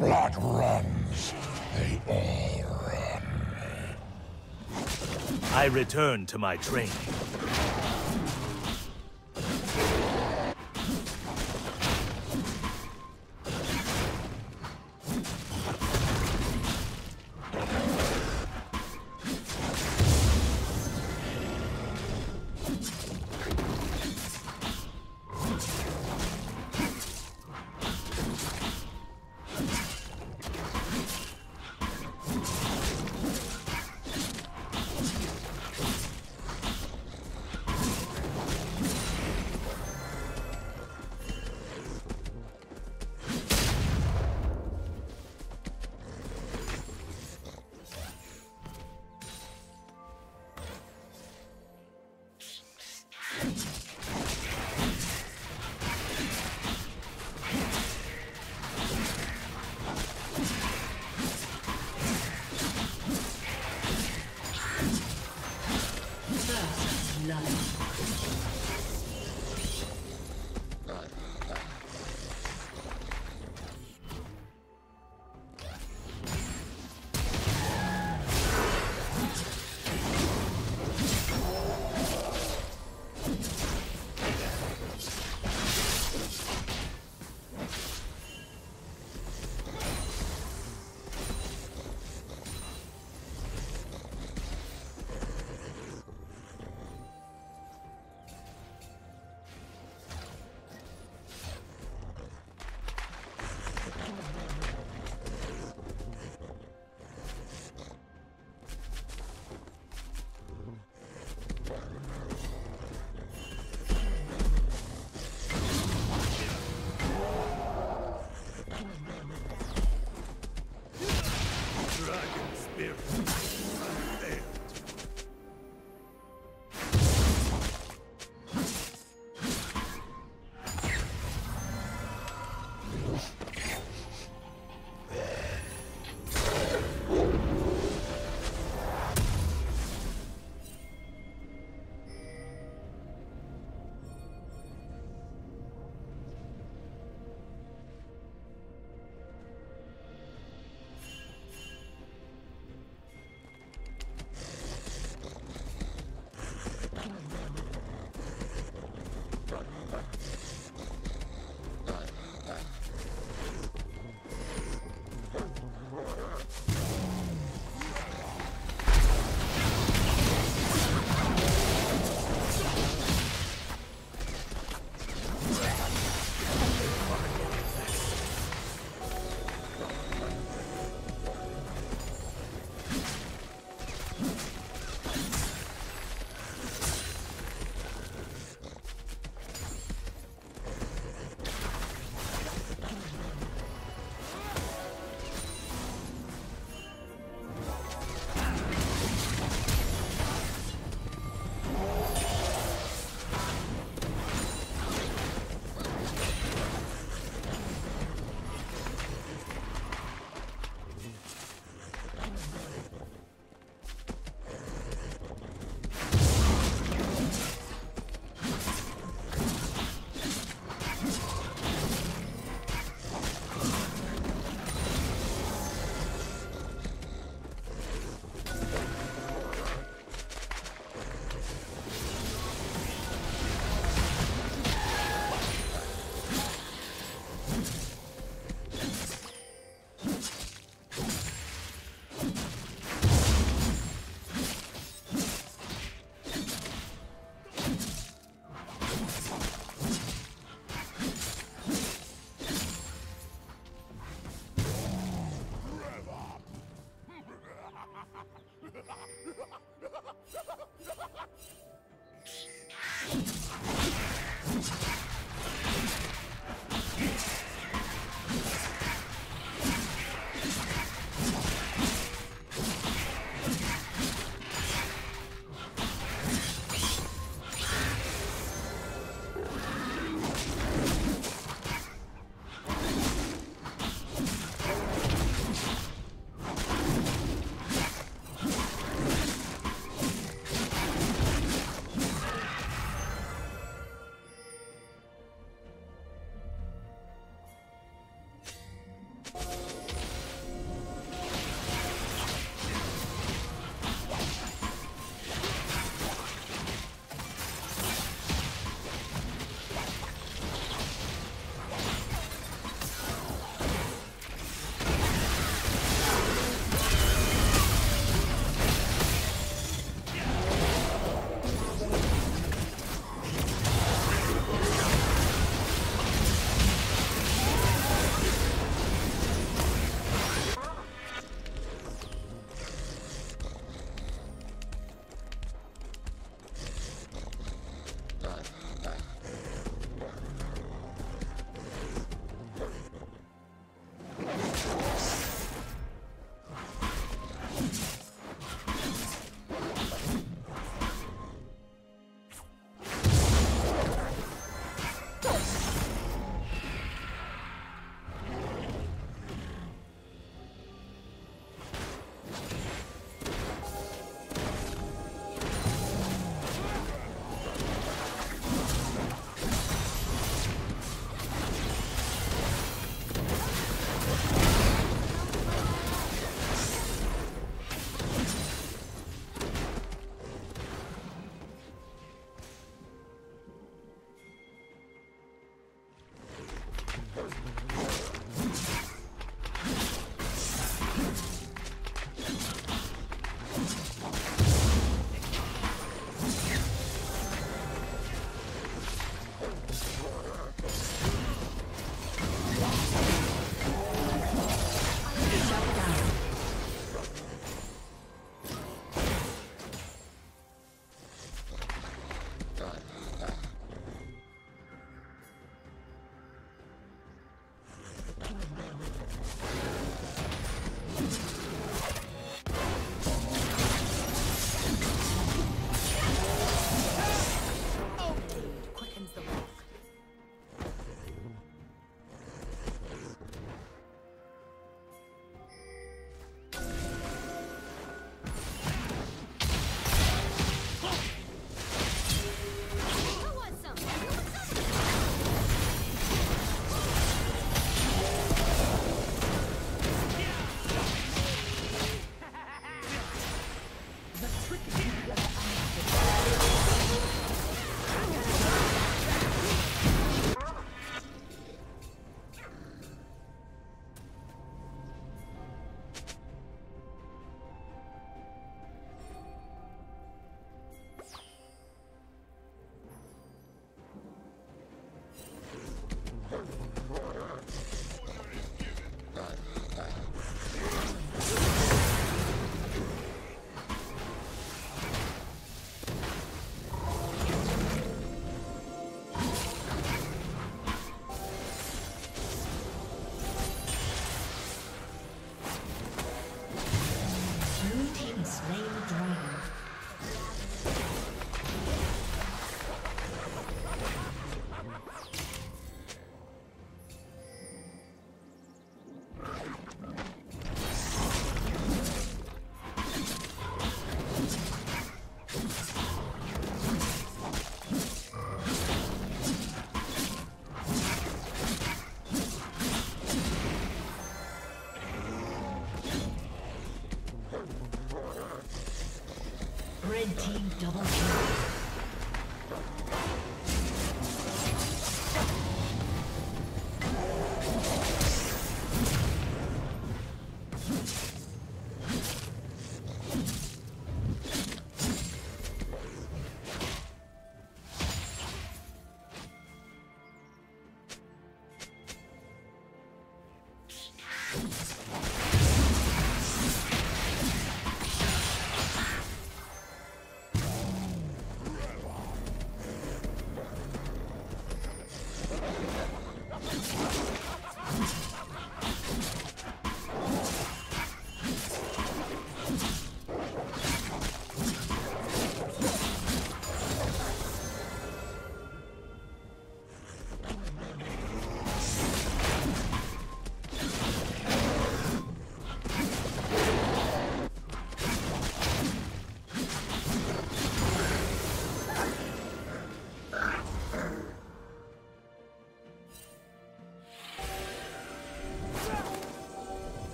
blood runs. They all run. I return to my training.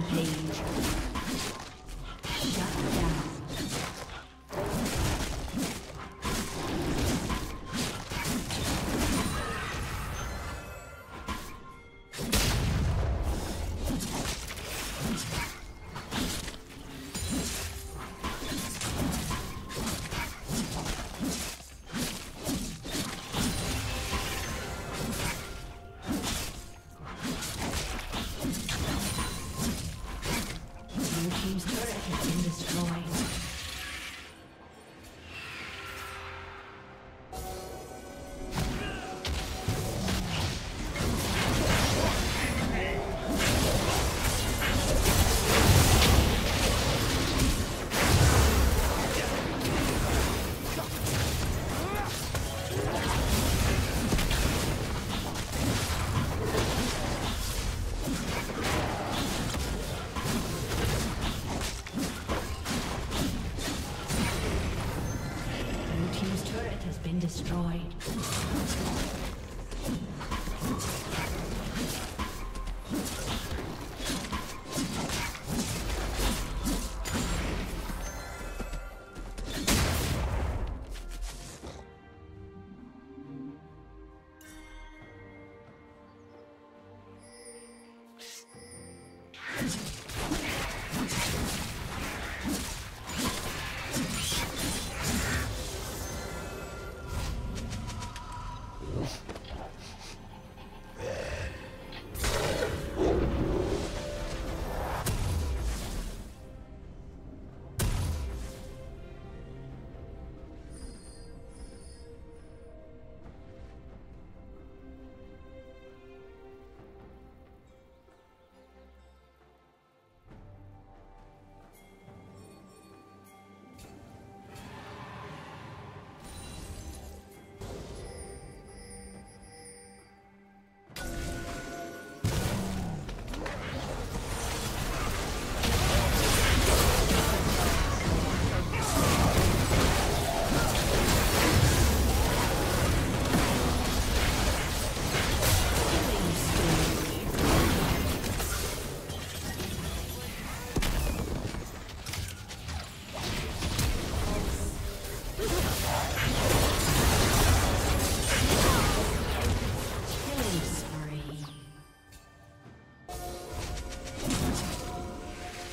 Rampage.